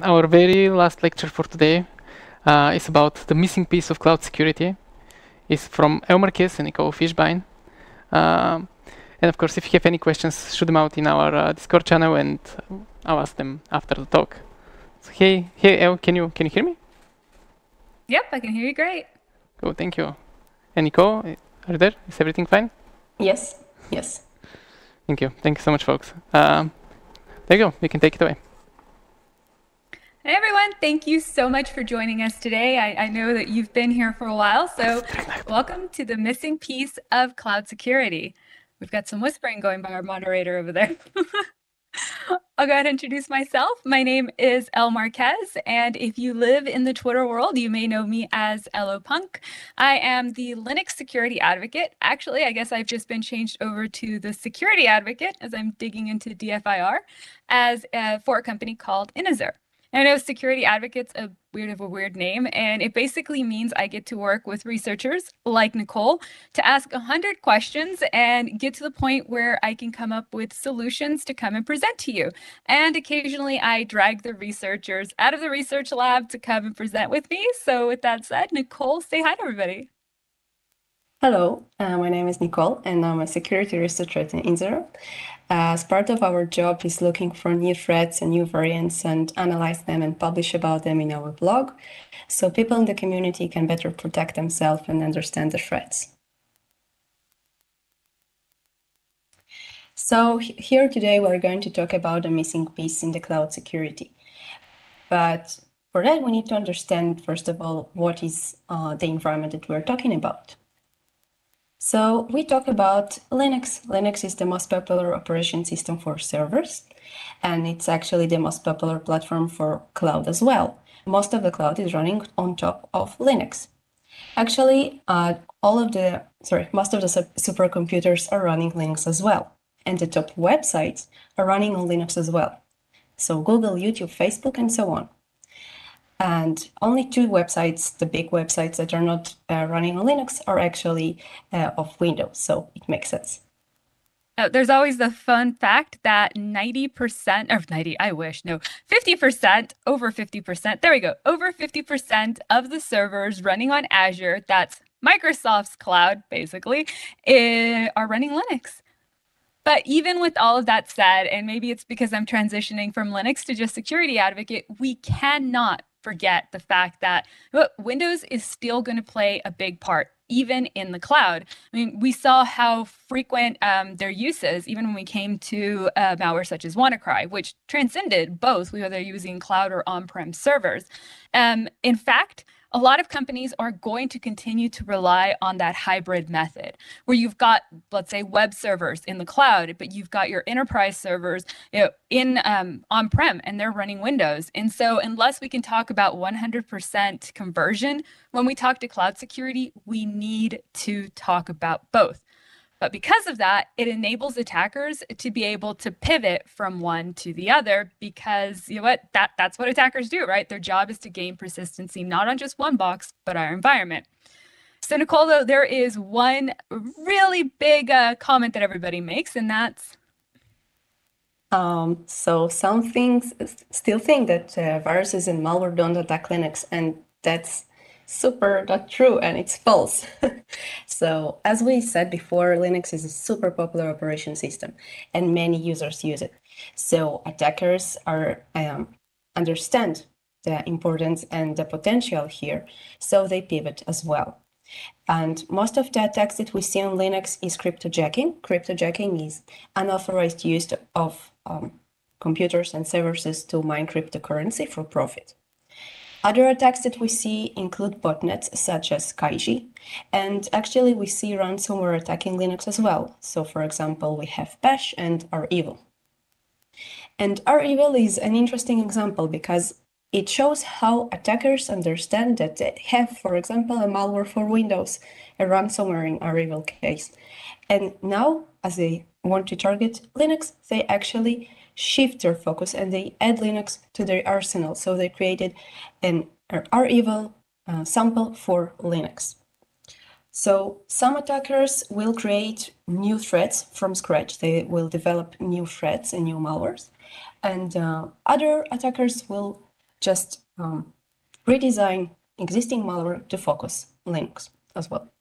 Our very last lecture for today uh, is about the missing piece of cloud security. It's from Ell Marquez and Nicole Fishbein. Um, and of course, if you have any questions, shoot them out in our uh, Discord channel and I'll ask them after the talk. So hey, hey Ell, can you can you hear me? Yep, I can hear you great. Cool, thank you. And Nicole, are you there? Is everything fine? Yes, yes. Thank you. Thank you so much, folks. Um, there you go. You can take it away. Hey everyone, thank you so much for joining us today. I, I, know that you've been here for a while, so welcome to the missing piece of cloud security. We've got some whispering going by our moderator over there. I'll go ahead and introduce myself. My name is Ell Marquez, and if you live in the Twitter world, you may know me as Elo Punk. I am the Linux security advocate. Actually, I guess I've just been changed over to the security advocate as I'm digging into DFIR as uh, for a company called Intezer. I know security advocate's a weird of a weird name, and it basically means I get to work with researchers like Nicole to ask 100 questions and get to the point where I can come up with solutions to come and present to you. And occasionally I drag the researchers out of the research lab to come and present with me. So with that said, Nicole, say hi to everybody. Hello, uh, my name is Nicole, and I'm a security researcher at Intezer. As part of our job is looking for new threats and new variants and analyze them and publish about them in our blog, so people in the community can better protect themselves and understand the threats. So here today we're going to talk about a missing piece in the cloud security. But for that, we need to understand, first of all, what is uh, the environment that we're talking about. So we talk about Linux. Linux is the most popular operation system for servers, and it's actually the most popular platform for cloud as well. Most of the cloud is running on top of Linux. Actually, uh, all of the, sorry, most of the supercomputers are running Linux as well. And the top websites are running on Linux as well. So Google, YouTube, Facebook, and so on. And only two websites, the big websites that are not uh, running on Linux, are actually uh, of Windows. So it makes sense. Oh, there's always the fun fact that 90% or 90, I wish, no, 50%, over 50%, there we go, over 50% of the servers running on Azure, that's Microsoft's cloud basically, eh, are running Linux. But even with all of that said, and maybe it's because I'm transitioning from Linux to just security advocate, we cannot forget the fact that Windows is still going to play a big part even in the cloud. I mean, we saw how frequent um, their use is, even when we came to uh, malware such as WannaCry, which transcended both, whether using cloud or on-prem servers. Um, in fact, a lot of companies are going to continue to rely on that hybrid method where you've got, let's say, web servers in the cloud, but you've got your enterprise servers you know, in um, on-prem and they're running Windows. And so unless we can talk about 100% conversion, when we talk to cloud security, we need to talk about both. But because of that, it enables attackers to be able to pivot from one to the other because you know what? That that's what attackers do, right? Their job is to gain persistency not on just one box, but our environment. So Nicole, though, there is one really big uh, comment that everybody makes, and that's um, so some things still think that uh, viruses and malware don't attack Linux, and that's super not true and it's false. so as we said before, Linux is a super popular operation system and many users use it. So attackers are um, understand the importance and the potential here, so they pivot as well. And most of the attacks that we see on Linux is cryptojacking. Cryptojacking is unauthorized use of um, computers and services to mine cryptocurrency for profit. Other attacks that we see include botnets such as Kaiji, and actually we see ransomware attacking Linux as well. So for example, we have Bash and REvil. And REvil is an interesting example because it shows how attackers understand that they have, for example, a malware for Windows, a ransomware in REvil case. And now, as they want to target Linux, they actually shift their focus and they add Linux to their arsenal. So they created an REvil uh, sample for Linux. So some attackers will create new threats from scratch. They will develop new threats and new malwares. And uh, other attackers will just um, redesign existing malware to focus Linux as well.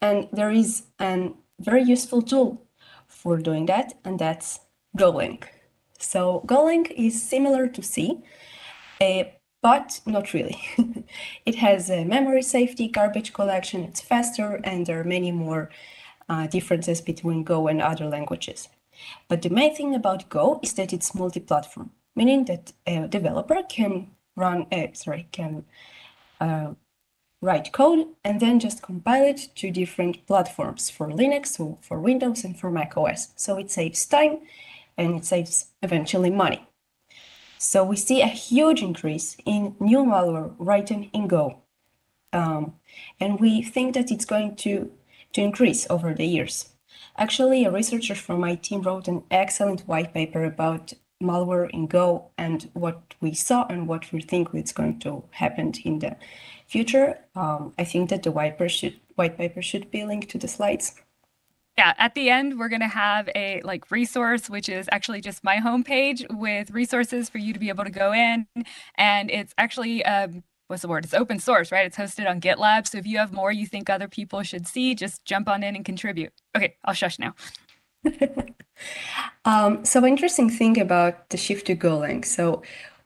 And there is a very useful tool for doing that, and that's Golang. So Golang is similar to C, uh, but not really. it has memory safety, garbage collection, it's faster, and there are many more uh, differences between Go and other languages. But the main thing about Go is that it's multi-platform, meaning that a developer can run, uh, sorry, can uh, write code and then just compile it to different platforms for Linux, or for Windows, and for Mac OS. So it saves time and it saves eventually money. So we see a huge increase in new malware written in Go. Um, and we think that it's going to, to increase over the years. Actually, a researcher from my team wrote an excellent white paper about malware in Go and what we saw and what we think is going to happen in the future. Um, I think that the white paper should white paper should be linked to the slides. Yeah, at the end we're going to have a like resource which is actually just my homepage with resources for you to be able to go in and it's actually um, what's the word? It's open source, right? It's hosted on GitLab. So if you have more you think other people should see, just jump on in and contribute. Okay, I'll shush now. um, so interesting thing about the shift to Golang. So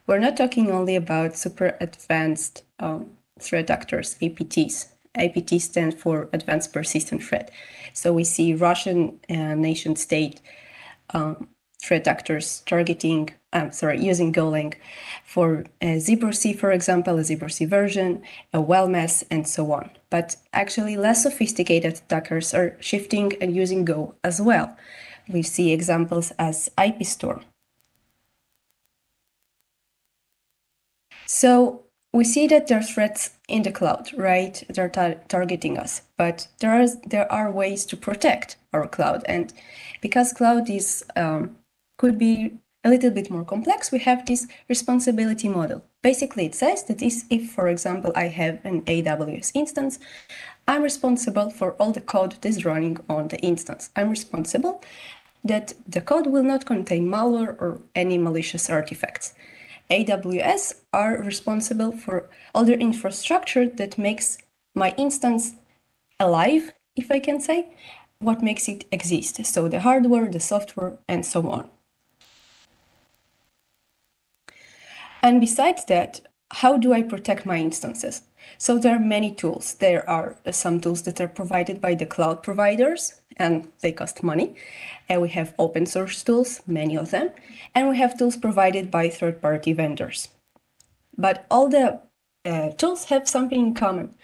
we're not talking only about super advanced um, threat actors, APTs. APT stands for Advanced Persistent Threat. So we see Russian uh, nation state um, threat actors targeting, I'm sorry, using Golang for a Zebrocy, for example, a Zebrocy version, a WellMess, and so on. But actually, less sophisticated attackers are shifting and using Go as well. We see examples as IPStorm. So we see that there are threats in the cloud, right? They're tar targeting us, but there are there are ways to protect our cloud, and because cloud is um, could be a little bit more complex, we have this responsibility model. Basically, it says that if, for example, I have an AWS instance, I'm responsible for all the code that is running on the instance. I'm responsible that the code will not contain malware or any malicious artifacts. AWS are responsible for all the infrastructure that makes my instance alive, if I can say, what makes it exist. So the hardware, the software, and so on. And besides that, how do I protect my instances? So there are many tools. There are some tools that are provided by the cloud providers and they cost money. And we have open source tools, many of them, and we have tools provided by third party vendors. But all the uh, tools have something in common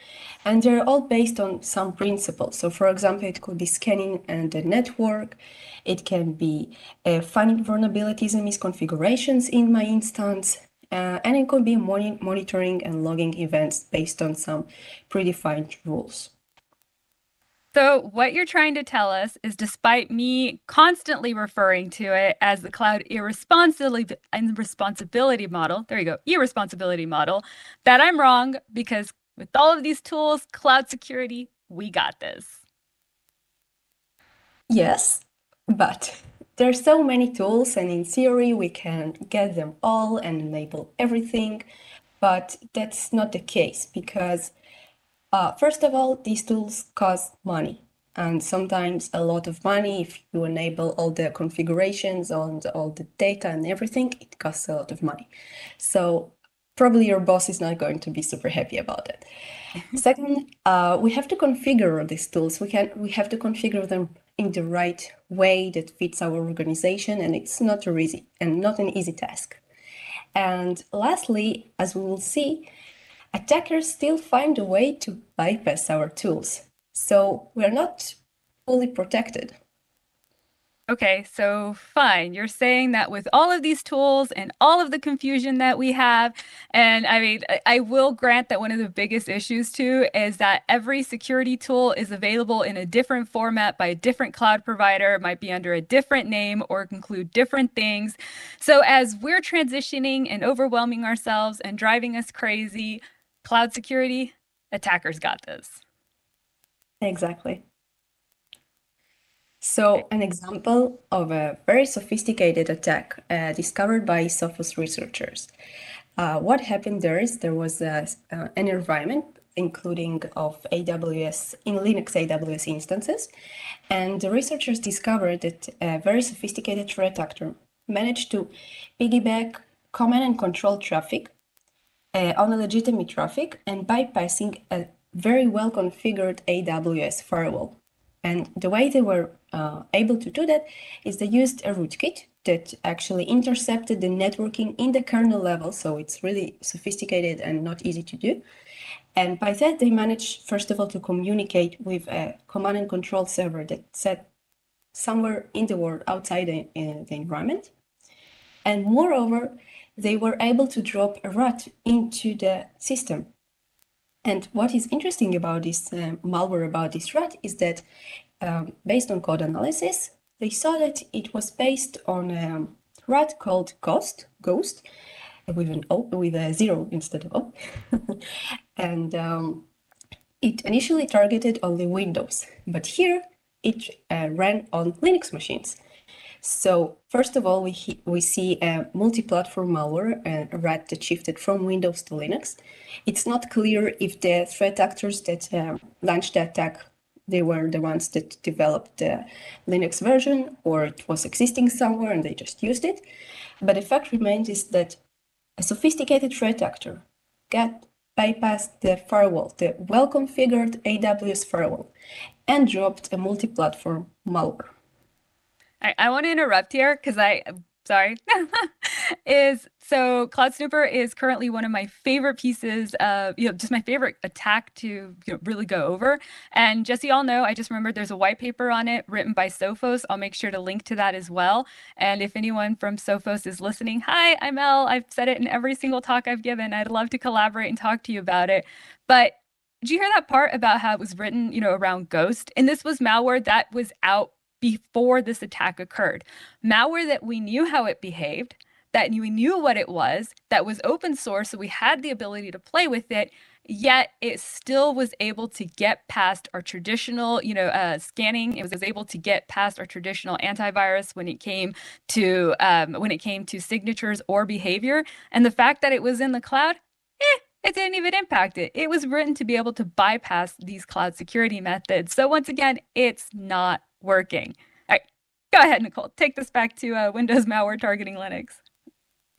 and they're all based on some principles. So, for example, it could be scanning and the network, it can be uh, finding vulnerabilities and misconfigurations in my instance, uh, and it could be moni monitoring and logging events based on some predefined rules. So, what you're trying to tell us is despite me constantly referring to it as the cloud irresponsibility, model, there you go, irresponsibility model, that I'm wrong because with all of these tools, cloud security, we got this. Yes, but there's so many tools, and in theory, we can get them all and enable everything, but that's not the case because, uh, first of all, these tools cost money, and sometimes a lot of money. If you enable all the configurations on the, all the data and everything, it costs a lot of money. So probably your boss is not going to be super happy about it. Second, uh, we have to configure these tools. We can we have to configure them in the right way that fits our organization, and it's not a easy and not an easy task. And lastly, as we will see, attackers still find a way to bypass our tools. So we're not fully protected. Okay, so fine. You're saying that with all of these tools and all of the confusion that we have, and I mean, I will grant that one of the biggest issues too is that every security tool is available in a different format by a different cloud provider, it might be under a different name or include different things. So as we're transitioning and overwhelming ourselves and driving us crazy, cloud security, attackers got this. Exactly. So, an example of a very sophisticated attack uh, discovered by Sophos researchers. Uh, what happened there is there was a, uh, an environment including of AWS in Linux AWS instances, and the researchers discovered that a very sophisticated threat actor managed to piggyback command and control traffic uh, on a legitimate traffic and bypassing a very well configured AWS firewall. And the way they were uh, able to do that is they used a rootkit that actually intercepted the networking in the kernel level. So it's really sophisticated and not easy to do. And by that, they managed, first of all, to communicate with a command and control server that sat somewhere in the world outside the, uh, the environment. And moreover, they were able to drop a rat into the system. And what is interesting about this uh, malware, about this rat, is that um, based on code analysis, they saw that it was based on a rat called Ghost, Ghost, with an O, with a zero instead of O, and um, it initially targeted only Windows, but here it uh, ran on Linux machines. So first of all, we, we see a multi-platform malware, a rat that shifted from Windows to Linux. It's not clear if the threat actors that um, launched the attack, they were the ones that developed the Linux version or it was existing somewhere and they just used it. But the fact remains is that a sophisticated threat actor got bypassed the firewall, the well-configured AWS firewall, and dropped a multi-platform malware. I, I want to interrupt here because I sorry, is so Cloud Snooper is currently one of my favorite pieces of, you know, just my favorite attack to you know, really go over. And just so y'all know, I just remembered there's a white paper on it written by Sophos. I'll make sure to link to that as well. And if anyone from Sophos is listening, hi, I'm Ell. I've said it in every single talk I've given. I'd love to collaborate and talk to you about it. But did you hear that part about how it was written, you know, around Ghost? And this was malware that was out before this attack occurred. Malware that we knew how it behaved, that we knew what it was, that was open source, so we had the ability to play with it, yet it still was able to get past our traditional, you know, uh, scanning. It was able to get past our traditional antivirus when it came to um, when it came to signatures or behavior. And the fact that it was in the cloud, eh, it didn't even impact it. It was written to be able to bypass these cloud security methods. So once again, it's not working. All right, go ahead, Nicole. Take this back to uh, Windows malware targeting Linux.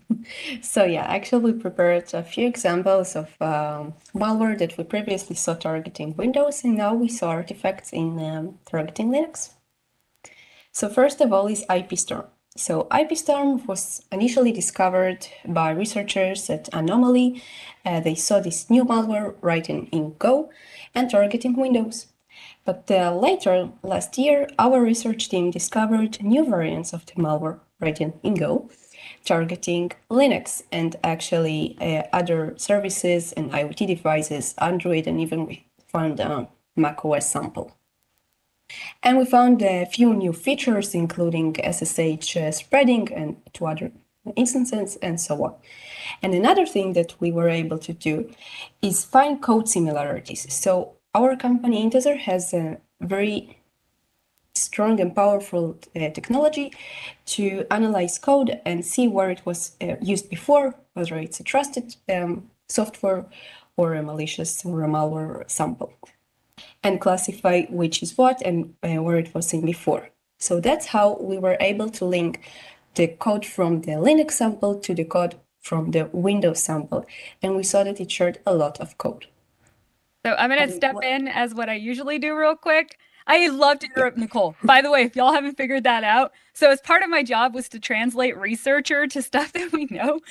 So yeah, actually we prepared a few examples of um, malware that we previously saw targeting Windows, and now we saw artifacts in um, targeting Linux. So first of all is IPStorm. So IPStorm was initially discovered by researchers at Anomali. Uh, they saw this new malware written in Go and targeting Windows. But uh, later, last year, our research team discovered new variants of the malware written in Go, targeting Linux and actually uh, other services and IoT devices, Android, and even we found a Mac OS sample. And we found a few new features, including SSH uh, spreading and two other instances, and so on. And another thing that we were able to do is find code similarities. So our company Intezer has a very strong and powerful uh, technology to analyze code and see where it was uh, used before, whether it's a trusted um, software or a malicious or a malware sample, and classify which is what and uh, where it was seen before. So that's how we were able to link the code from the Linux sample to the code from the Windows sample, and we saw that it shared a lot of code. So I'm going to step in as what I usually do real quick. I love to interrupt Nicole. By the way, if y'all haven't figured that out, so as part of my job was to translate researcher to stuff that we know.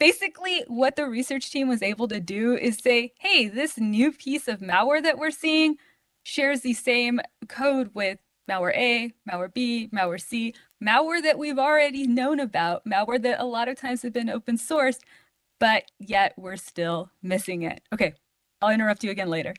Basically, what the research team was able to do is say, hey, this new piece of malware that we're seeing shares the same code with malware A, malware B, malware C, malware that we've already known about, malware that a lot of times have been open sourced, but yet we're still missing it. Okay, I'll interrupt you again later.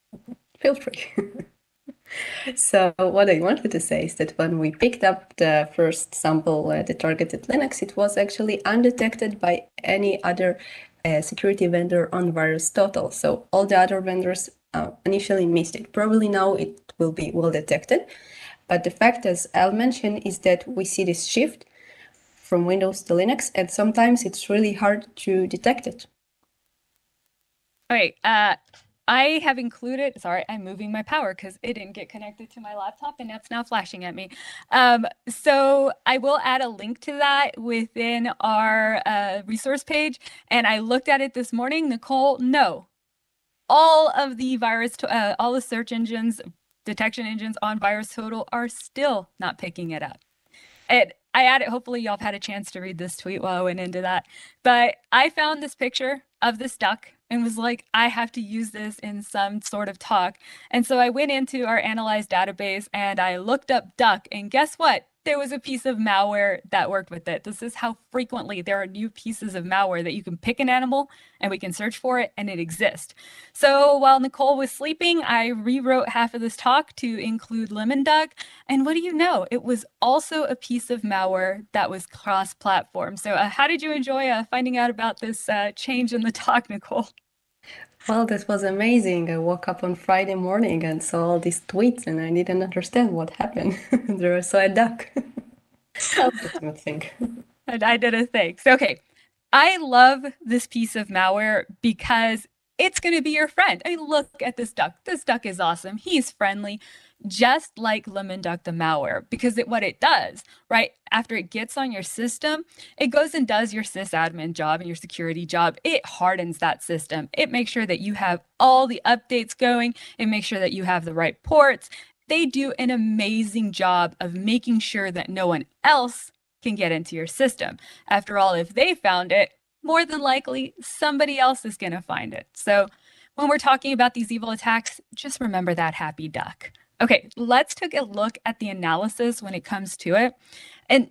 Feel free. so what I wanted to say is that when we picked up the first sample, uh, the targeted Linux, it was actually undetected by any other uh, security vendor on VirusTotal. So all the other vendors uh, initially missed it. Probably now it will be well detected. But the fact, as Al mentioned, is that we see this shift from Windows to Linux, and sometimes it's really hard to detect it. Okay, uh, I have included, sorry, I'm moving my power because it didn't get connected to my laptop and that's now flashing at me. Um, so I will add a link to that within our uh, resource page. And I looked at it this morning, Nicole, no. All of the virus, uh, all the search engines, detection engines on VirusTotal are still not picking it up. It, I added, hopefully y'all have had a chance to read this tweet while I went into that. But I found this picture of this duck and was like, I have to use this in some sort of talk. And so I went into our analyzed database and I looked up duck. And guess what? There was a piece of malware that worked with it. This is how frequently there are new pieces of malware that you can pick an animal and we can search for it and it exists. So while Nicole was sleeping, I rewrote half of this talk to include Lemon Duck. And what do you know? It was also a piece of malware that was cross platform. So, uh, how did you enjoy uh, finding out about this uh, change in the talk, Nicole? Well, this was amazing. I woke up on Friday morning and saw all these tweets, and I didn't understand what happened. there was so a duck. I didn't think. And I did a thing. So, okay, I love this piece of malware because it's going to be your friend. I mean, look at this duck. This duck is awesome. He's friendly just like Lemon Duck the malware, because it, what it does, right, after it gets on your system, it goes and does your sysadmin job and your security job. It hardens that system. It makes sure that you have all the updates going. It makes sure that you have the right ports. They do an amazing job of making sure that no one else can get into your system. After all, if they found it, more than likely somebody else is going to find it. So when we're talking about these evil attacks, just remember that happy duck. Okay, let's take a look at the analysis when it comes to it. And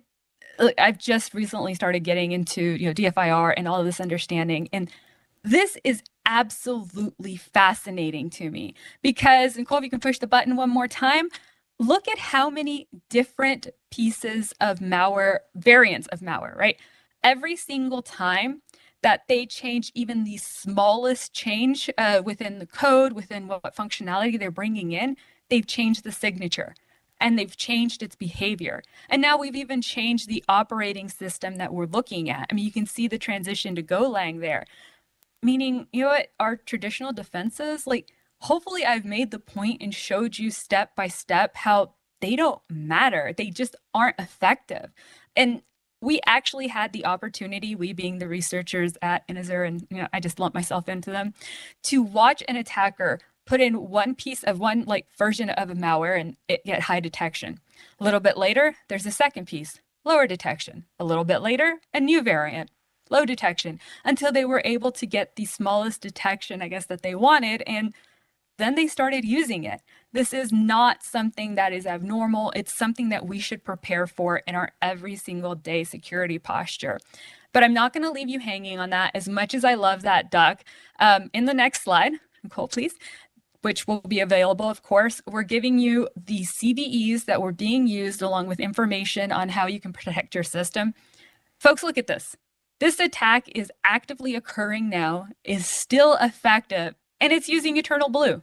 I've just recently started getting into, you know, DFIR and all of this understanding. And this is absolutely fascinating to me because, Nicole, if you can push the button one more time, look at how many different pieces of malware, variants of malware, right? Every single time that they change even the smallest change uh, within the code, within what, what functionality they're bringing in, they've changed the signature and they've changed its behavior. And now we've even changed the operating system that we're looking at. I mean, you can see the transition to Golang there, meaning, you know what, our traditional defenses, like, hopefully I've made the point and showed you step by step how they don't matter. They just aren't effective. And we actually had the opportunity, we being the researchers at Intezer, and you know, I just lump myself into them, to watch an attacker put in one piece of one like version of a malware and it get high detection. A little bit later, there's a second piece, lower detection. A little bit later, a new variant, low detection, until they were able to get the smallest detection, I guess, that they wanted. And then they started using it. This is not something that is abnormal. It's something that we should prepare for in our every single day security posture. But I'm not going to leave you hanging on that as much as I love that duck. Um, in the next slide, Nicole, please which will be available, of course. We're giving you the CVEs that were being used along with information on how you can protect your system. Folks, look at this. This attack is actively occurring now, is still effective, and it's using EternalBlue.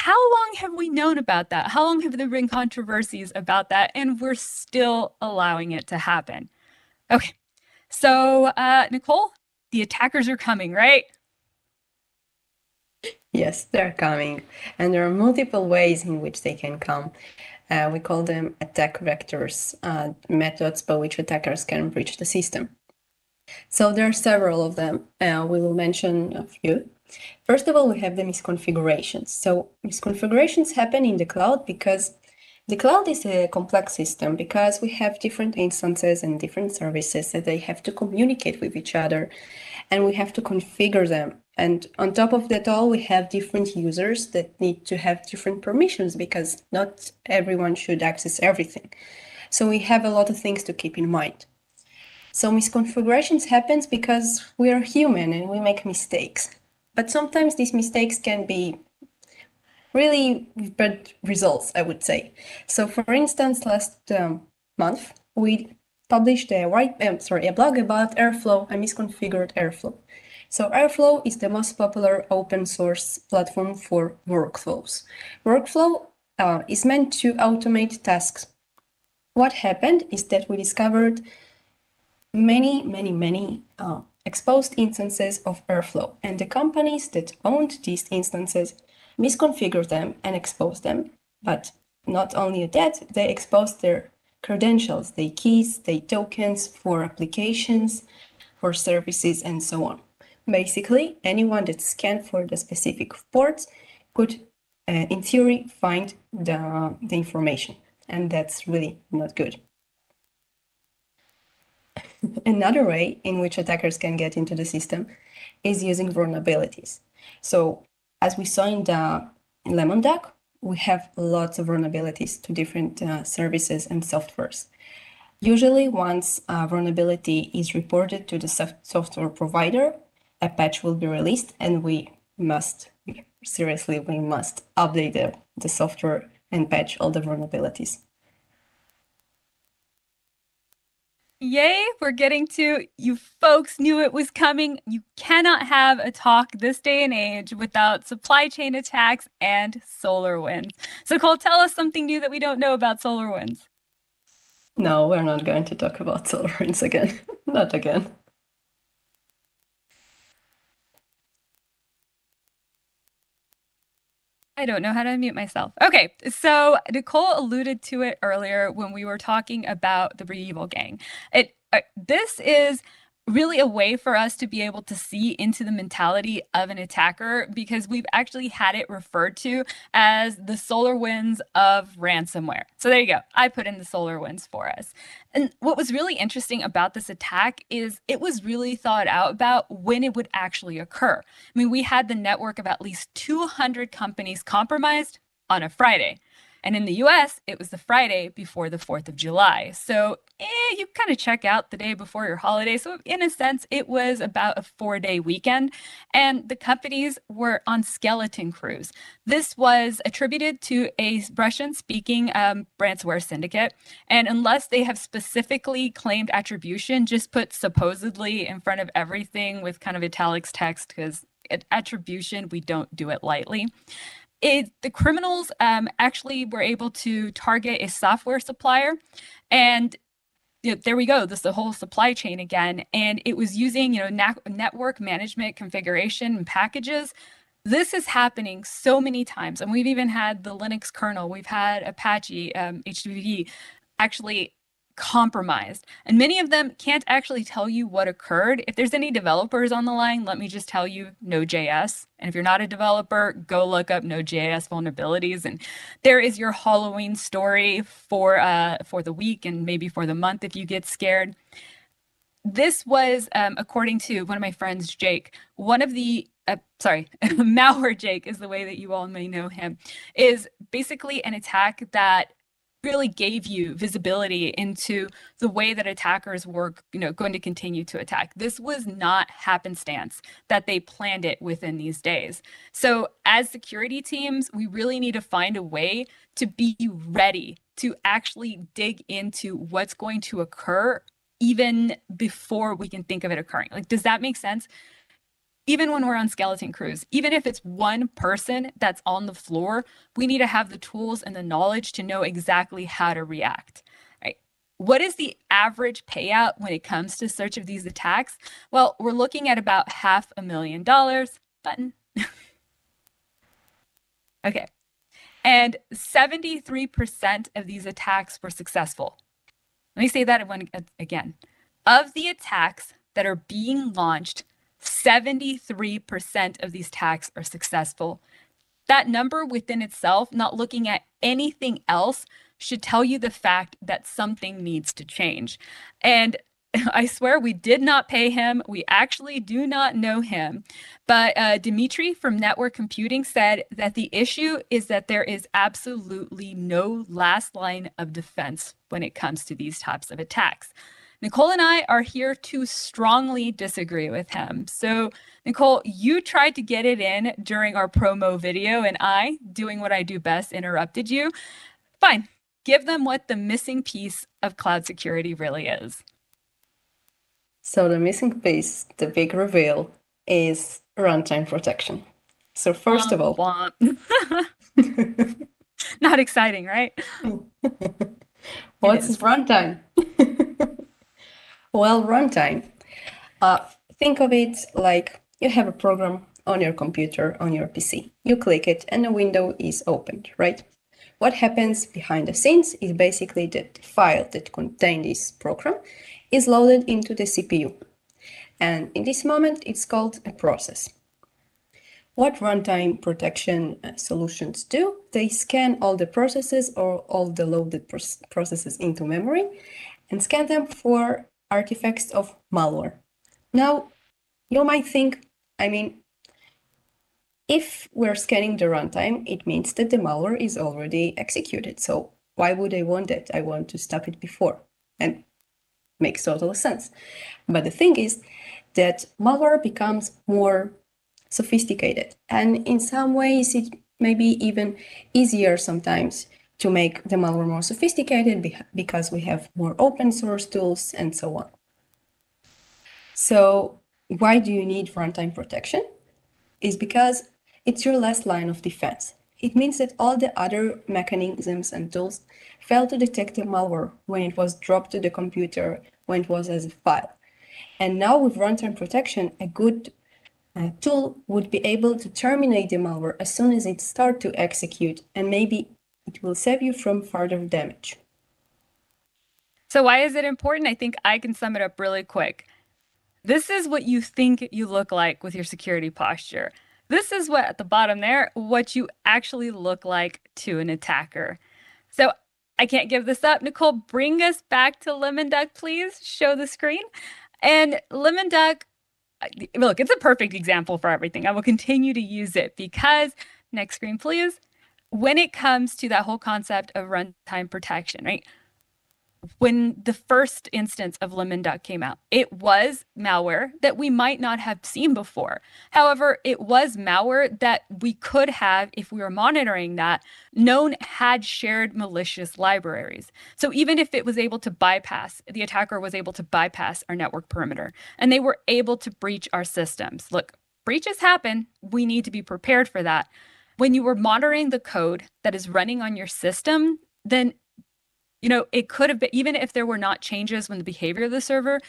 How long have we known about that? How long have there been controversies about that? And we're still allowing it to happen. Okay, so uh, Nicole, the attackers are coming, right? Yes, they're coming. And there are multiple ways in which they can come. Uh, we call them attack vectors, uh, methods by which attackers can breach the system. So there are several of them. Uh, we will mention a few. First of all, we have the misconfigurations. So misconfigurations happen in the cloud because the cloud is a complex system because we have different instances and different services that they have to communicate with each other and we have to configure them and on top of that all, we have different users that need to have different permissions because not everyone should access everything. So we have a lot of things to keep in mind. So misconfigurations happens because we are human and we make mistakes. But sometimes these mistakes can be really bad results, I would say. So for instance, last um, month, we published a white, um, sorry, a blog about Airflow, a misconfigured Airflow. So Airflow is the most popular open source platform for workflows. Workflow uh, is meant to automate tasks. What happened is that we discovered many, many, many uh, exposed instances of Airflow, and the companies that owned these instances misconfigured them and exposed them. But not only that, they exposed their credentials, their keys, their tokens for applications, for services, and so on. Basically, anyone that scanned for the specific ports could, uh, in theory, find the, the information, and that's really not good. Another way in which attackers can get into the system is using vulnerabilities. So, as we saw in the Lemon Duck, we have lots of vulnerabilities to different uh, services and softwares. Usually, once a vulnerability is reported to the software provider, a patch will be released, and we must, seriously, we must update the, the software and patch all the vulnerabilities. Yay, we're getting to you folks knew it was coming. You cannot have a talk this day and age without supply chain attacks and SolarWinds. So Cole, tell us something new that we don't know about SolarWinds. No, we're not going to talk about SolarWinds again. not again. I don't know how to unmute myself. Okay, so Nicole alluded to it earlier when we were talking about the REvil gang. It uh, this is really a way for us to be able to see into the mentality of an attacker because we've actually had it referred to as the SolarWinds of ransomware. So there you go. I put in the SolarWinds for us. And what was really interesting about this attack is it was really thought out about when it would actually occur. I mean, we had the network of at least 200 companies compromised on a Friday. And in the US, it was the Friday before the 4th of July. So eh, you kind of check out the day before your holiday. So, in a sense, it was about a four day weekend. And the companies were on skeleton crews. This was attributed to a Russian speaking um, ransomware syndicate. And unless they have specifically claimed attribution, just put supposedly in front of everything with kind of italics text because attribution, we don't do it lightly it, the criminals um, actually were able to target a software supplier and you know, there we go. This is the whole supply chain again. And it was using, you know, na- network management configuration and packages. This is happening so many times. And we've even had the Linux kernel, we've had Apache, um, HTTP actually compromised. And many of them can't actually tell you what occurred. If there's any developers on the line, let me just tell you Node.js. And if you're not a developer, go look up Node.js vulnerabilities. And there is your Halloween story for uh, for the week and maybe for the month if you get scared. This was, um, according to one of my friends, Jake, one of the uh, sorry, malware Jake is the way that you all may know him, is basically an attack that really gave you visibility into the way that attackers were you know going to continue to attack. This was not happenstance that they planned it within these days. So as security teams we really need to find a way to be ready to actually dig into what's going to occur even before we can think of it occurring. Like does that make sense even when we're on skeleton crews, even if it's one person that's on the floor, we need to have the tools and the knowledge to know exactly how to react. Right? What is the average payout when it comes to search of these attacks? Well, we're looking at about half a million dollars. Button. okay. And 73% of these attacks were successful. Let me say that one again. Of the attacks that are being launched, 73% of these attacks are successful. That number within itself, not looking at anything else, should tell you the fact that something needs to change. And I swear we did not pay him. We actually do not know him. But uh, Dimitri from Network Computing said that the issue is that there is absolutely no last line of defense when it comes to these types of attacks. Nicole and I are here to strongly disagree with him. So, Nicole, you tried to get it in during our promo video, and I, doing what I do best, interrupted you. Fine. Give them what the missing piece of cloud security really is. So, the missing piece, the big reveal, is runtime protection. So, first of all, not exciting, right? What's runtime? Well, runtime. Uh, think of it like you have a program on your computer, on your PC. You click it and a window is opened, right? What happens behind the scenes is basically that the file that contains this program is loaded into the CPU. And in this moment, it's called a process. What runtime protection uh, solutions do, they scan all the processes or all the loaded processes into memory and scan them for artifacts of malware. Now, you might think, I mean, if we're scanning the runtime, it means that the malware is already executed. So why would I want that? I want to stop it before. And makes total sense. But the thing is that malware becomes more sophisticated. And in some ways, it may be even easier sometimes to make the malware more sophisticated because we have more open source tools and so on. So why do you need runtime protection? Is because it's your last line of defense. It means that all the other mechanisms and tools fail to detect the malware when it was dropped to the computer, when it was as a file. And now with runtime protection, a good uh, tool would be able to terminate the malware as soon as it starts to execute, and maybe it will save you from further damage. So, why is it important? I think I can sum it up really quick. This is what you think you look like with your security posture. This is what, at the bottom there, what you actually look like to an attacker. So, I can't give this up. Nicole, bring us back to Lemon Duck, please. Show the screen. And Lemon Duck look, it's a perfect example for everything. I will continue to use it because, next screen, please. When it comes to that whole concept of runtime protection, right? when the first instance of Lemon Duck came out, it was malware that we might not have seen before. However, it was malware that we could have, if we were monitoring that, known had shared malicious libraries. So even if it was able to bypass, the attacker was able to bypass our network perimeter and they were able to breach our systems. Look, breaches happen. We need to be prepared for that. When you were monitoring the code that is running on your system, then you know, it could have been, even if there were not changes when the behavior of the server,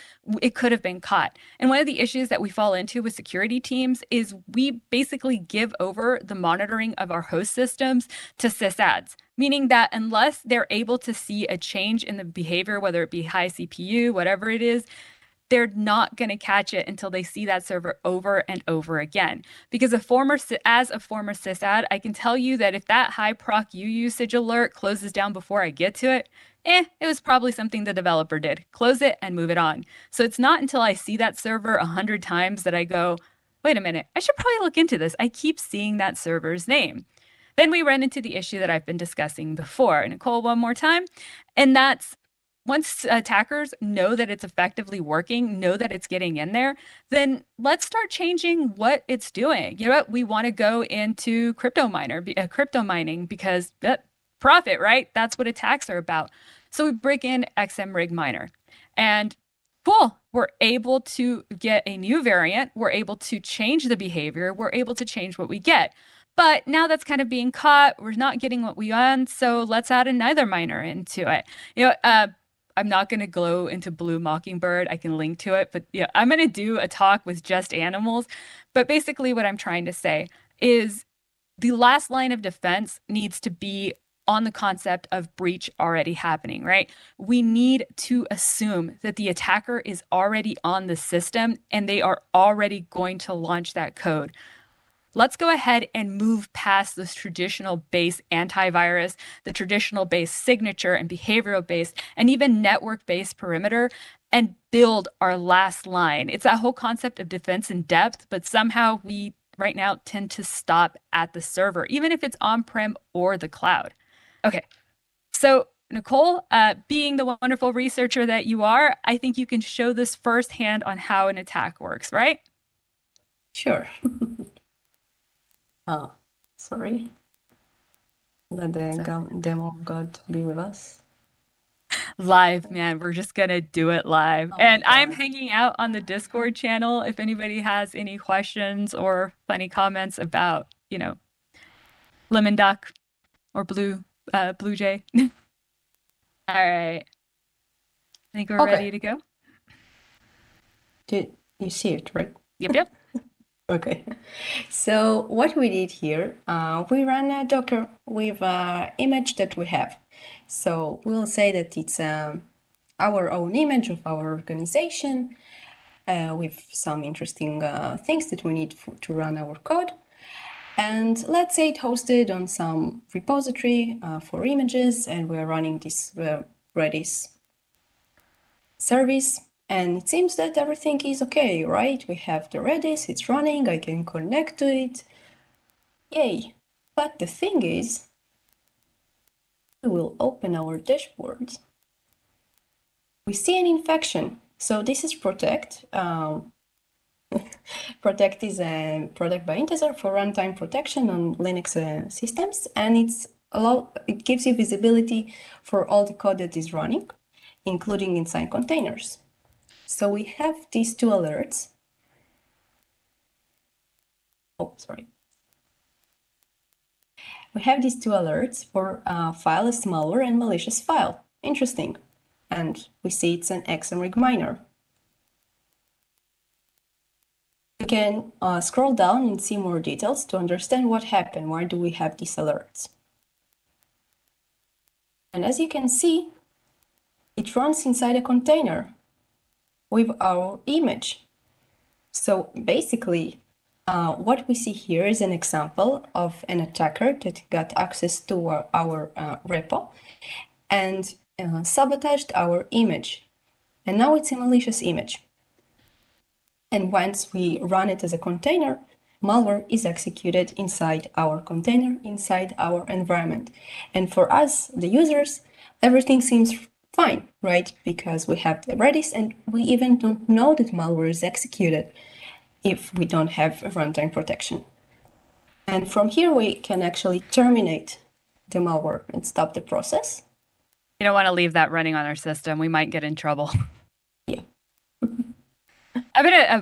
it could have been caught. And one of the issues that we fall into with security teams is we basically give over the monitoring of our host systems to sysads, meaning that unless they're able to see a change in the behavior, whether it be high CPU, whatever it is, they're not going to catch it until they see that server over and over again. Because a former, as a former sysad, I can tell you that if that high proc U usage alert closes down before I get to it, eh, it was probably something the developer did. Close it and move it on. So it's not until I see that server a hundred times that I go, wait a minute, I should probably look into this. I keep seeing that server's name. Then we run into the issue that I've been discussing before. Nicole, one more time. And that's once attackers know that it's effectively working, know that it's getting in there, then let's start changing what it's doing. You know what? We want to go into crypto miner, uh, crypto mining because that profit, right? That's what attacks are about. So we break in XMRig miner, and cool, we're able to get a new variant. We're able to change the behavior. We're able to change what we get. But now that's kind of being caught. We're not getting what we want. So let's add another miner into it. You know, uh, I'm not going to glow into Blue Mockingbird. I can link to it, but yeah, I'm going to do a talk with just animals. But basically, what I'm trying to say is the last line of defense needs to be on the concept of breach already happening, right? We need to assume that the attacker is already on the system and they are already going to launch that code. Let's go ahead and move past this traditional base antivirus, the traditional base signature and behavioral based, and even network based perimeter, and build our last line. It's that whole concept of defense in depth, but somehow we right now tend to stop at the server, even if it's on prem or the cloud. Okay. So, Nicole, uh, being the wonderful researcher that you are, I think you can show this firsthand on how an attack works, right? Sure. Oh, sorry. Let the demo god be with us. Live, man. We're just gonna do it live. Oh and I'm hanging out on the Discord channel if anybody has any questions or funny comments about, you know, lemon duck or blue uh blue jay. All right. I think we're okay. ready to go. Do you see it, right? Yep, yep. Okay. So what we did here, uh, we ran a Docker with an image that we have. So we'll say that it's um, our own image of our organization uh, with some interesting uh, things that we need for, to run our code. And let's say it hosted on some repository uh, for images, and we're running this uh, Redis service. And it seems that everything is okay, right? We have the Redis, it's running, I can connect to it. Yay. But the thing is, we will open our dashboard. We see an infection. So this is Protect. Um, Protect is a product by Intezer for runtime protection on Linux uh, systems, and it's allow it gives you visibility for all the code that is running, including inside containers. So we have these two alerts. Oh, sorry. We have these two alerts for uh, file as malware and malicious file. Interesting. And we see it's an XMRig miner. You can uh, scroll down and see more details to understand what happened. Why do we have these alerts? And as you can see, it runs inside a container with our image. So basically, uh, what we see here is an example of an attacker that got access to our, our uh, repo and uh, sabotaged our image. And now it's a malicious image. And once we run it as a container, malware is executed inside our container, inside our environment. And for us, the users, everything seems fine, right? Because we have the Redis and we even don't know that malware is executed if we don't have a runtime protection. And from here, we can actually terminate the malware and stop the process. You don't want to leave that running on our system. We might get in trouble. Yeah. I'm gonna uh,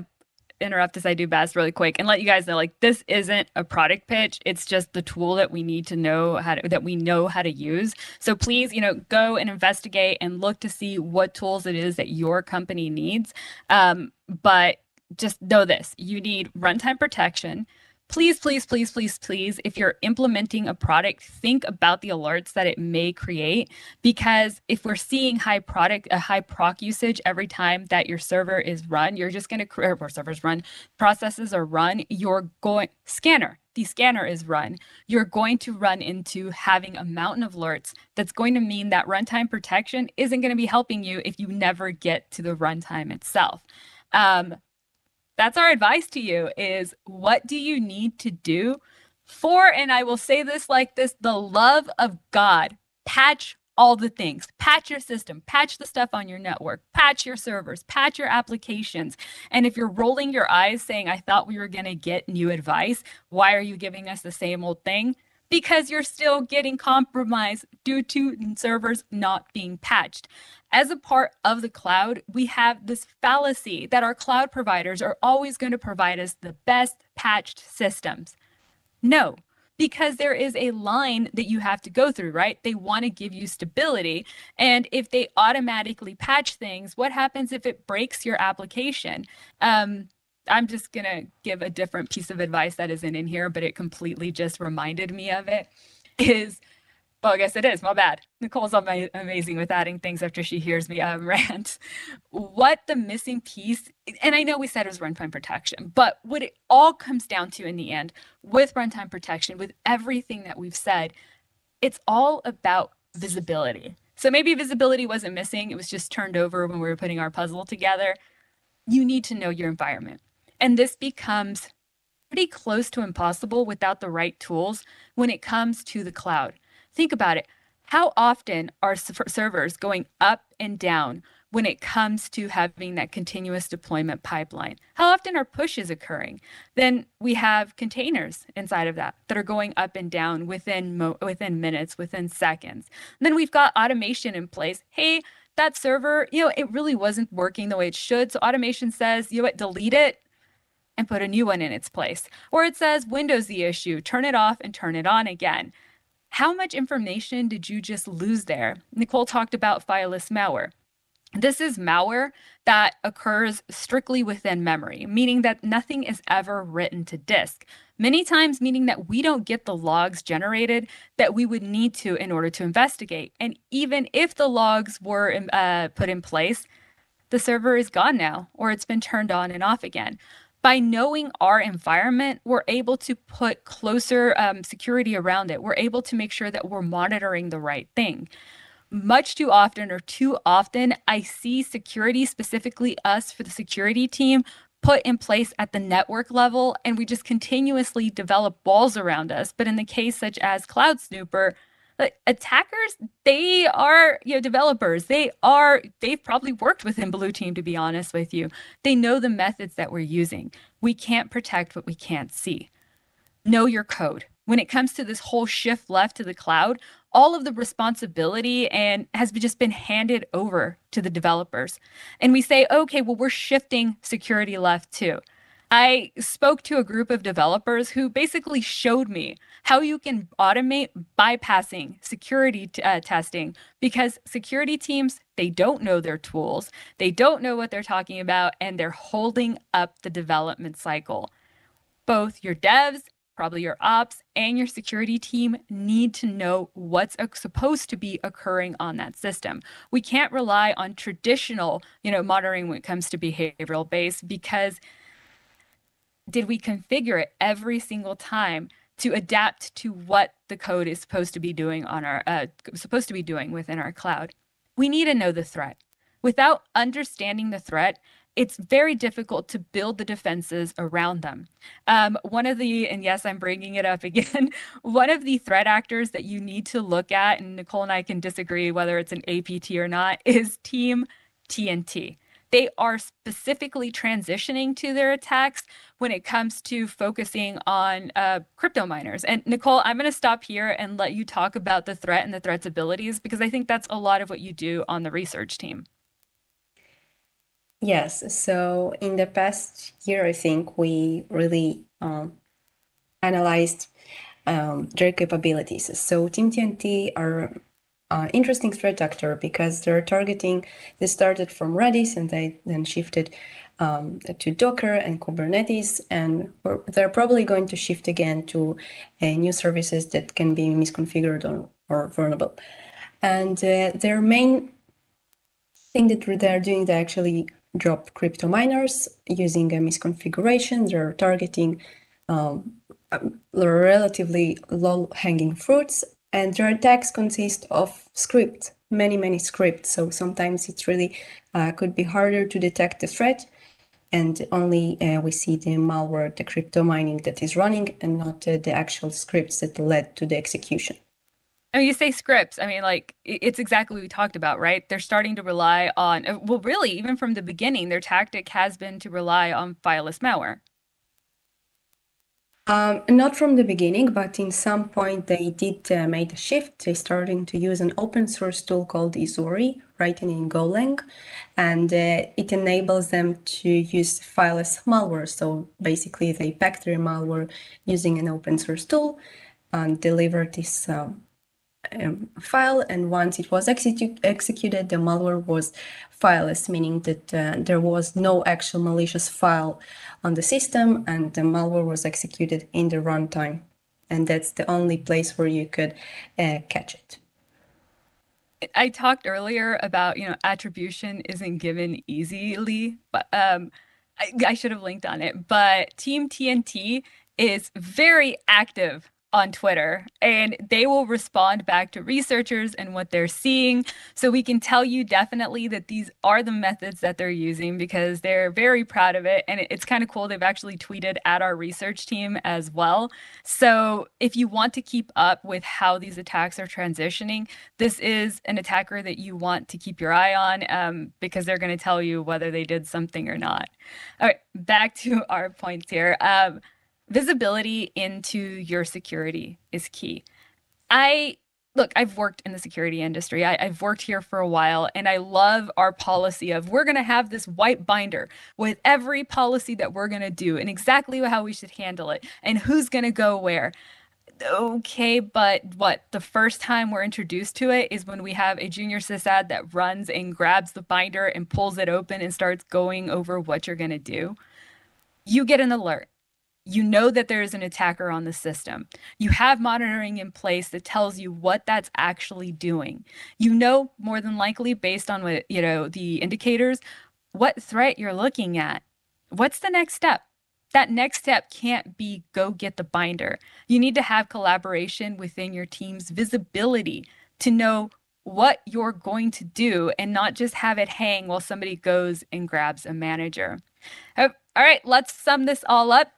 interrupt as I do best really quick and let you guys know like this isn't a product pitch. It's just the tool that we need to know how to that we know how to use. So please, you know, go and investigate and look to see what tools it is that your company needs. Um, but just know this: you need runtime protection please, please, please, please, please, if you're implementing a product, think about the alerts that it may create. Because if we're seeing high product, a high proc usage every time that your server is run, you're just going to create or servers run, processes are run, you're going scanner. The scanner is run, you're going to run into having a mountain of alerts. That's going to mean that runtime protection isn't going to be helping you if you never get to the runtime itself. Um, that's our advice to you is what do you need to do for and I will say this like this the love of God. Patch all the things. Patch your system. Patch the stuff on your network. Patch your servers. Patch your applications. And if you're rolling your eyes saying i thought we were going to get new advice. Why are you giving us the same old thing? Because you're still getting compromised due to servers not being patched as a part of the cloud, we have this fallacy that our cloud providers are always going to provide us the best patched systems. No, because there is a line that you have to go through, right? They want to give you stability. And if they automatically patch things, what happens if it breaks your application? Um, I'm just going to give a different piece of advice that isn't in here, but it completely just reminded me of it is well, I guess it is. My bad. Nicole's ama- amazing with adding things after she hears me um, rant. What the missing piece, and I know we said it was runtime protection, but what it all comes down to in the end with runtime protection, with everything that we've said, it's all about visibility. So maybe visibility wasn't missing, it was just turned over when we were putting our puzzle together. You need to know your environment. And this becomes pretty close to impossible without the right tools when it comes to the cloud. Think about it. How often are servers going up and down when it comes to having that continuous deployment pipeline? How often are pushes occurring? Then we have containers inside of that that are going up and down within within minutes, within seconds. And then we've got automation in place. Hey, that server, you know, it really wasn't working the way it should. So automation says, you know what, delete it and put a new one in its place. Or it says Windows the issue, turn it off and turn it on again. How much information did you just lose there? Nicole talked about fileless malware. This is malware that occurs strictly within memory, meaning that nothing is ever written to disk. Many times, meaning that we don't get the logs generated that we would need to in order to investigate. And even if the logs were uh, put in place, the server is gone now, or it's been turned on and off again. By knowing our environment, we're able to put closer um, security around it. We're able to make sure that we're monitoring the right thing much too often or too often I see security, specifically us for the security team, put in place at the network level and we just continuously develop walls around us. But in the case such as Cloud Snooper, attackers, they are you know developers. They are they've probably worked within Blue Team to be honest with you. They know the methods that we're using. We can't protect what we can't see. Know your code. When it comes to this whole shift left to the cloud, all of the responsibility and has just been handed over to the developers. And we say, okay, well, we're shifting security left too. I spoke to a group of developers who basically showed me how you can automate bypassing security t- uh, testing because security teams they don't know their tools, they don't know what they're talking about and they're holding up the development cycle. Both your devs probably your ops and your security team need to know what's supposed to be occurring on that system. We can't rely on traditional, you know, monitoring when it comes to behavioral base because did we configure it every single time to adapt to what the code is supposed to be doing on our uh, supposed to be doing within our cloud? We need to know the threat. Without understanding the threat, it's very difficult to build the defenses around them. Um, one of the, and yes, I'm bringing it up again, one of the threat actors that you need to look at, and Nicole and I can disagree whether it's an APT or not, is Team TNT. They are specifically transitioning to their attacks when it comes to focusing on uh, crypto miners. And Nicole, I'm going to stop here and let you talk about the threat and the threat's abilities because I think that's a lot of what you do on the research team. Yes. So in the past year, I think we really um, analyzed um, their capabilities. So Team TNT are uh, interesting threat actor because they're targeting. They started from Redis and they then shifted um, to Docker and Kubernetes, and they're probably going to shift again to uh, new services that can be misconfigured or, or vulnerable. And uh, their main thing that they're doing, they actually drop crypto miners using a misconfiguration. They're targeting um, relatively low hanging fruits, and their attacks consist of scripts, many, many scripts. So sometimes it really uh, could be harder to detect the threat. And only uh, we see the malware, the crypto mining that is running, and not uh, the actual scripts that led to the execution. I mean, you say scripts. I mean, like it's exactly what we talked about, right? They're starting to rely on, uh, well, really, even from the beginning, their tactic has been to rely on fileless malware. Um, not from the beginning, but in some point they did uh, make a shift. They starting to use an open source tool called Ezuri, written in Golang, and uh, it enables them to use fileless malware. So basically, they pack their malware using an open source tool and deliver this um, um, file and once it was execu executed the malware was fileless meaning that uh, there was no actual malicious file on the system and the malware was executed in the runtime and that's the only place where you could uh, catch it I talked earlier about you know attribution isn't given easily, but um, I, I should have linked on it. But Team TNT is very active on Twitter and they will respond back to researchers and what they're seeing. So we can tell you definitely that these are the methods that they're using because they're very proud of it. And it's kind of cool. They've actually tweeted at our research team as well. So if you want to keep up with how these attacks are transitioning, this is an attacker that you want to keep your eye on um, because they're going to tell you whether they did something or not. All right, back to our points here. Um, visibility into your security is key. I look, I've worked in the security industry. I, have worked here for a while, and I love our policy of we're going to have this white binder with every policy that we're going to do and exactly how we should handle it and who's going to go where. okay, but what the first time we're introduced to it is when we have a junior sysad that runs and grabs the binder and pulls it open and starts going over what you're going to do. You get an alert. You know that there is an attacker on the system. You have monitoring in place that tells you what that's actually doing. You know more than likely based on what, you know, the indicators what threat you're looking at. What's the next step? that next step can't be go get the binder. You need to have collaboration within your team's visibility to know what you're going to do and not just have it hang while somebody goes and grabs a manager. Oh, all right, let's sum this all up.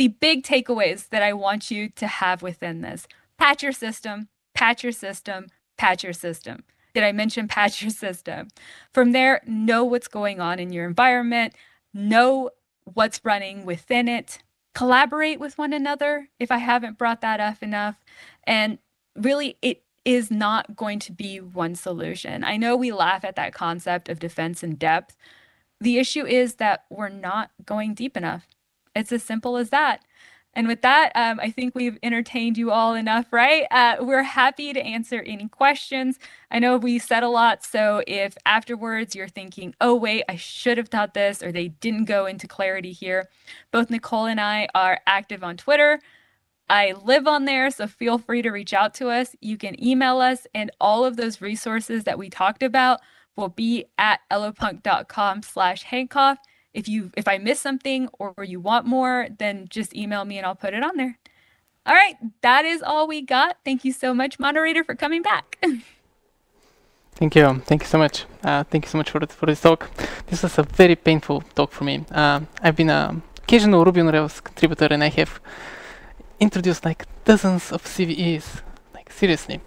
The big takeaways that I want you to have within this patch your system, patch your system, patch your system. Did I mention patch your system? From there, know what's going on in your environment, know what's running within it, collaborate with one another if I haven't brought that up enough. And really, it is not going to be one solution. I know we laugh at that concept of defense in depth. The issue is that we're not going deep enough. It's as simple as that. And with that, um, I think we've entertained you all enough, right? Uh, we're happy to answer any questions. I know we said a lot, so if afterwards you're thinking, oh, wait, I should have thought this, or they didn't go into clarity here, both Nicole and I are active on Twitter. I live on there, so feel free to reach out to us. You can email us, and all of those resources that we talked about will be at ellopunk.com slash hackconf if you if I miss something or you want more, then just email me and I'll put it on there. All right, that is all we got. Thank you so much, moderator, for coming back. Thank you. Thank you so much. Uh, thank you so much for, for this talk. This was a very painful talk for me. Uh, I've been an occasional Ruby on Rails contributor and I have introduced like dozens of CVEs. Like seriously,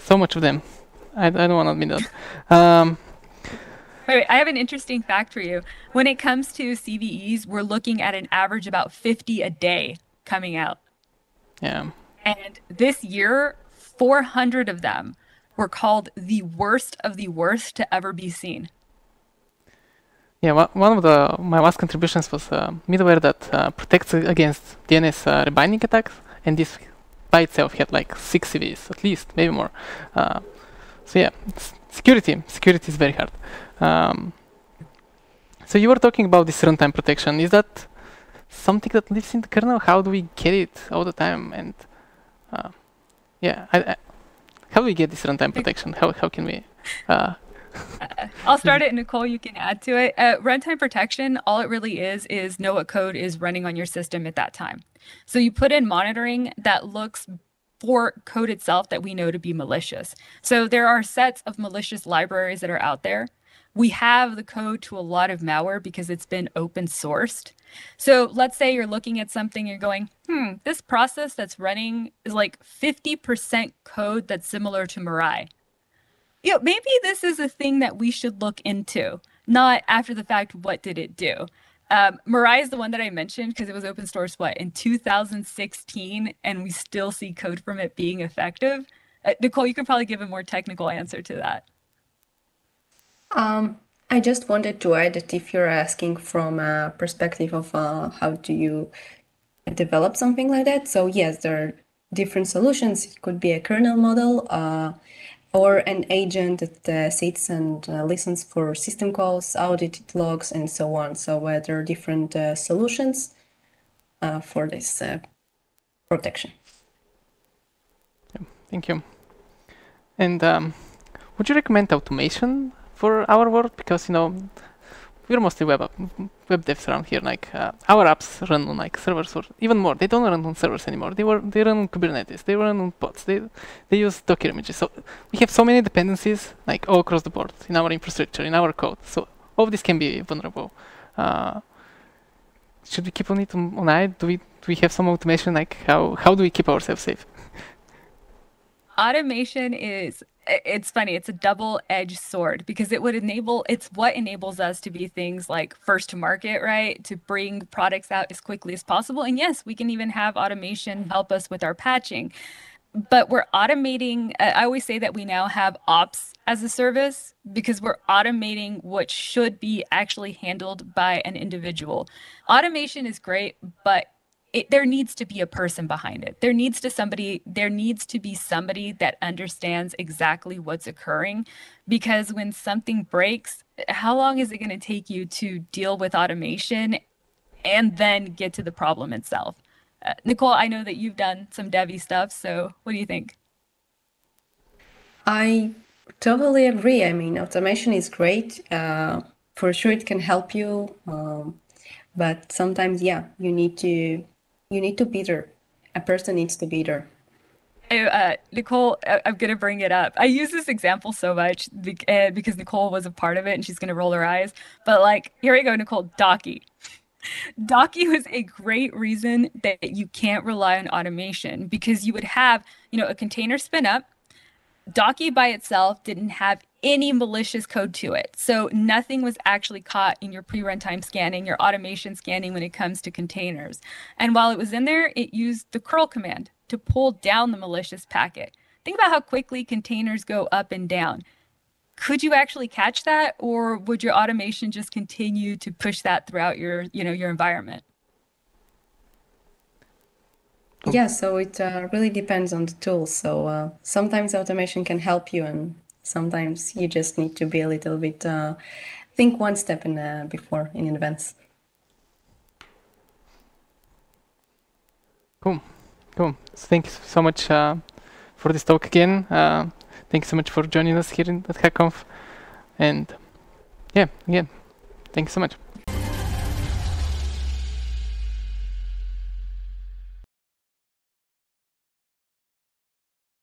so much of them. I, I don't want to admit that. Um, Wait, wait, I have an interesting fact for you. When it comes to CVEs, we're looking at an average about 50 a day coming out. Yeah. And this year, 400 of them were called the worst of the worst to ever be seen. Yeah, one of the my last contributions was uh, middleware that uh, protects against DNS uh, rebinding attacks, and this by itself had like six CVEs, at least, maybe more. Uh, so yeah, security, security is very hard. Um, so you were talking about this runtime protection. Is that something that lives in the kernel? How do we get it all the time? And uh, yeah, I, I, how do we get this runtime protection? How how can we? Uh, uh, I'll start it, Nicole. You can add to it. Uh, runtime protection, all it really is, is know what code is running on your system at that time. So you put in monitoring that looks for code itself that we know to be malicious. So there are sets of malicious libraries that are out there we have the code to a lot of malware because it's been open sourced. So let's say you're looking at something, you're going, hmm, this process that's running is like 50% code that's similar to Mirai. You know, maybe this is a thing that we should look into, not after the fact, what did it do? Um, Mirai is the one that I mentioned because it was open source, what, in 2016, and we still see code from it being effective. Uh, Nicole, you could probably give a more technical answer to that. Um, I just wanted to add that if you're asking from a perspective of uh, how do you develop something like that, so yes, there are different solutions. It could be a kernel model uh, or an agent that uh, sits and uh, listens for system calls, audited logs, and so on. So uh, there are different uh, solutions for this protection. Yeah, Thank you. And um, would you recommend automation for our world because you know we're mostly web web devs around here. Like uh, our apps run on like servers or even more. They don't run on servers anymore. They were they run on Kubernetes. They run on pods. They they use Docker images. So we have so many dependencies like all across the board in our infrastructure, in our code. So all of this can be vulnerable. Uh, should we keep on it on, on eye? Do we do we have some automation? Like how how do we keep ourselves safe? Automation is it's funny it's a double-edged sword because it would enable it's what enables us to be things like first to market right? To bring products out as quickly as possible. And yes we can even have automation help us with our patching. But we're automating i always say that we now have ops as a service because we're automating what should be actually handled by an individual. Automation is great but it, there needs to be a person behind it. There needs to somebody there needs to be somebody that understands exactly what's occurring because when something breaks, how long is it going to take you to deal with automation and then get to the problem itself? Uh, Nicole, I know that you've done some Devi stuff, so what do you think? I totally agree. I mean, automation is great. Uh, for sure, it can help you, um, but sometimes, yeah, you need to you need to be there. A person needs to be there. Uh, Nicole, I'm going to bring it up. I use this example so much uh, because Nicole was a part of it and she's going to roll her eyes. But, like, here we go, Nicole, Doki. Doki was a great reason that you can't rely on automation because you would have, you know, a container spin up. Doki by itself didn't have any malicious code to it. So nothing was actually caught in your pre-runtime scanning, your automation scanning when it comes to containers. And while it was in there, it used the curl command to pull down the malicious packet. Think about how quickly containers go up and down. Could you actually catch that or would your automation just continue to push that throughout your, you know, your environment? Yeah, so it uh, really depends on the tool. So uh, sometimes automation can help you and sometimes you just need to be a little bit uh, think one step in uh, before in advance. Cool. Cool. So thanks so much uh, for this talk again. Uh, thanks so much for joining us here in, at hackconf and yeah again thanks so much